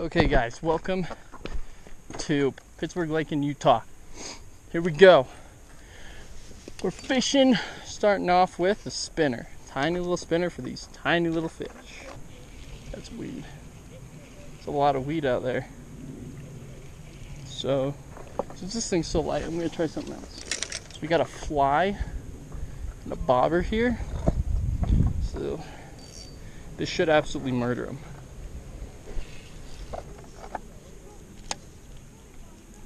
Okay, guys, welcome to Pittsburg Lake in Utah. Here we go. We're fishing, starting off with a spinner. Tiny little spinner for these tiny little fish. That's weed. It's a lot of weed out there. So, since this thing's so light, I'm gonna try something else. So we got a fly and a bobber here. So, this should absolutely murder him.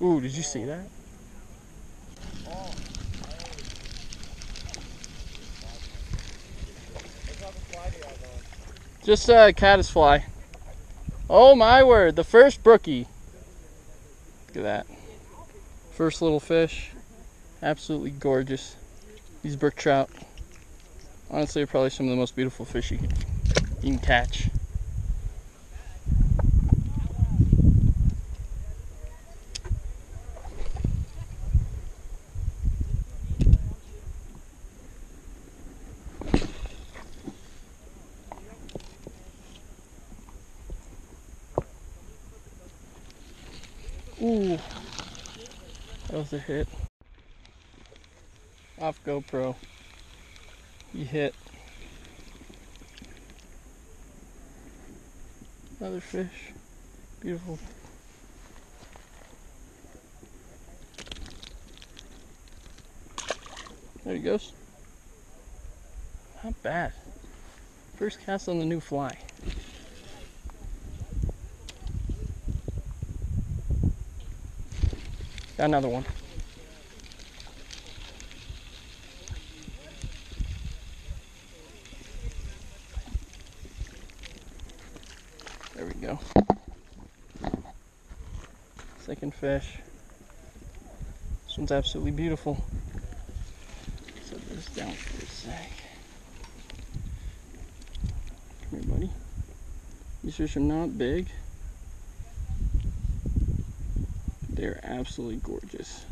Ooh, did you see that? Just uh, a caddisfly. Oh my word, the first brookie. Look at that. First little fish. Absolutely gorgeous. These brook trout. Honestly, are probably some of the most beautiful fish you can catch. Ooh, that was a hit. Off GoPro. You hit. Another fish. Beautiful. There he goes. Not bad. First cast on the new fly. Another one. There we go. Second fish. This one's absolutely beautiful. Set this down for a sec. Come here, buddy. These fish are not big. They're absolutely gorgeous.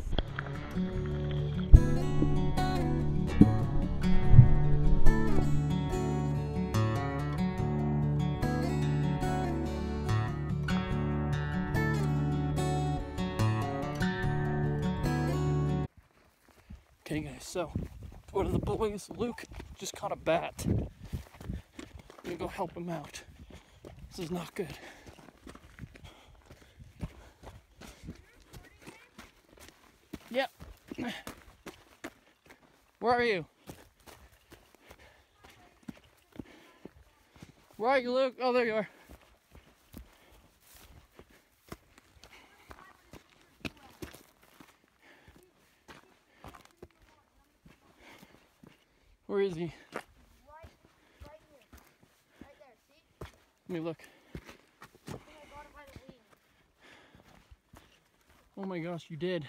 Okay guys, so one of the boys, Luke, just caught a bat. I'm gonna go help him out. This is not good. Where are you? Where are you, Luke? Oh, there you are. Where is he? Right, right here. Right there, see? Let me look. I think I got it by the wing. Oh my gosh, you did.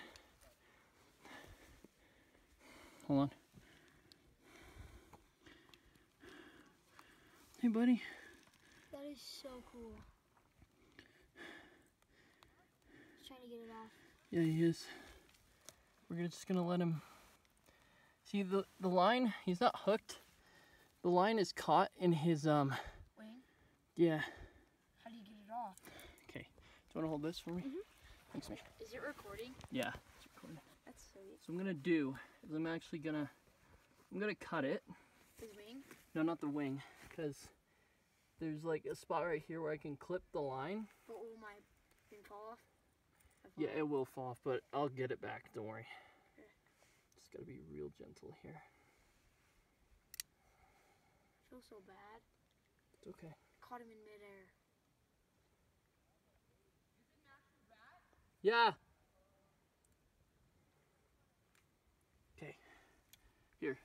Hold on. Hey, buddy. That is so cool. He's trying to get it off. Yeah, he is. We're just gonna let him. See the the line? He's not hooked. The line is caught in his um. Wing? Yeah. How do you get it off? Okay. Do you wanna hold this for me? Mhm. Thanks, man. Is it recording? Yeah. it's recording. Sweet. So I'm gonna do is I'm actually gonna I'm gonna cut it. His wing? No, not the wing, because there's like a spot right here where I can clip the line. But will my thing fall off? Yeah, it will fall off, but I'll get it back. Don't worry. Okay. Just gotta be real gentle here. I feel so bad. It's okay. Caught him in midair. Is it natural back? Yeah. Okay. Here,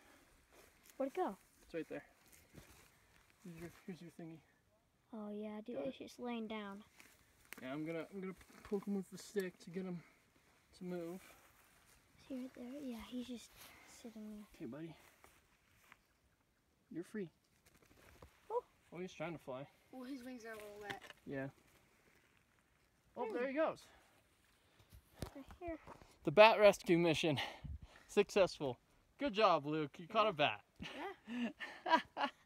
Where'd it go? it's right there. Here's your, here's your thingy. Oh yeah, dude, Got it. it's just laying down. Yeah, I'm gonna I'm gonna poke him with the stick to get him to move. See right there? Yeah, he's just sitting there. Okay, buddy. You're free. Oh. Oh, he's trying to fly. Well, his wings are a little wet. Yeah. Oh, there he goes. Right here. The bat rescue mission successful. Good job, Luke. You caught a bat. Better than that.